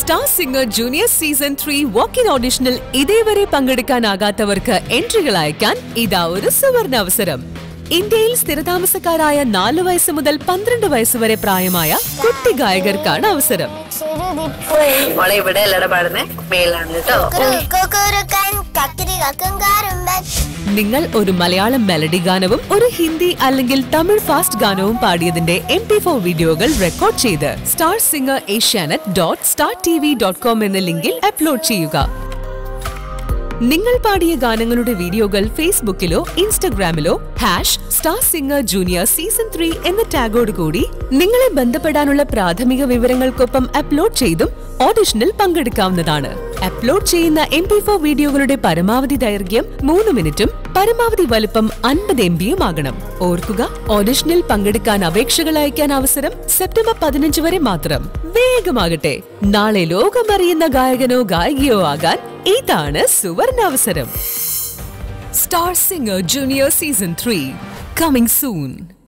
Star singer junior season three walk in ഓഡിഷനിൽ ഇതേവരെ പങ്കെടുക്കാനാകാത്തവർക്ക് എൻട്രികൾ അയക്കാൻ ഇതാ ഒരു സുവർണ അവസരം ഇന്ത്യയിൽ സ്ഥിരതാമസക്കാരായ നാല് വയസ്സ് മുതൽ പന്ത്രണ്ട് വയസ്സ് വരെ പ്രായമായ കുട്ടി ഗായകർക്കാണ് അവസരം. ഇവിടെ മേലാണ് കേട്ടോ. നിങ്ങൾ ഒരു മലയാളം മെലഡി ഗാനവും ഒരു ഹിന്ദി അല്ലെങ്കിൽ തമിഴ് ഫാസ്റ്റ് ഗാനവും പാടിയതിന്റെ എം പി ഫോർ വീഡിയോകൾ റെക്കോർഡ് ചെയ്ത് star singer Asianet dot star T V dot com എന്ന ലിങ്കിൽ അപ്ലോഡ് ചെയ്യുക. നിങ്ങൾ പാടിയ ഗാനങ്ങളുടെ വീഡിയോകൾ ഫേസ്ബുക്കിലോ ഇൻസ്റ്റഗ്രാമിലോ hash star singer junior season three എന്ന ടാഗോട് കൂടി നിങ്ങളെ ബന്ധപ്പെടാനുള്ള പ്രാഥമിക വിവരങ്ങൾക്കൊപ്പം അപ്ലോഡ് ചെയ്തും ഓഡിഷനിൽ പങ്കെടുക്കാവുന്നതാണ്. അപ്ലോഡ് ചെയ്യുന്ന എം പി ഫോർ വീഡിയോകളുടെ പരമാവധി ദൈർഘ്യം മൂന്ന് മിനിറ്റും പരമാവധി വലുപ്പം അൻപത് എം ബിയും ആകണം. ഓർക്കുക ഓഡിഷനിൽ പങ്കെടുക്കാൻ അപേക്ഷകൾ അയക്കാൻ അവസരം സെപ്റ്റംബർ പതിനഞ്ച് വരെ മാത്രം. വേഗമാകട്ടെ നാളെ ലോകമറിയുന്ന ഗായകനോ ഗായികയോ ആകാൻ ഇതാണ് സുവർണാവസരം. Star singer junior season three coming soon